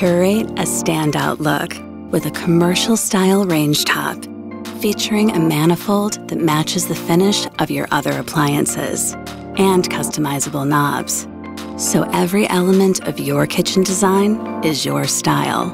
Curate a standout look with a commercial style range top featuring a manifold that matches the finish of your other appliances and customizable knobs. So every element of your kitchen design is your style.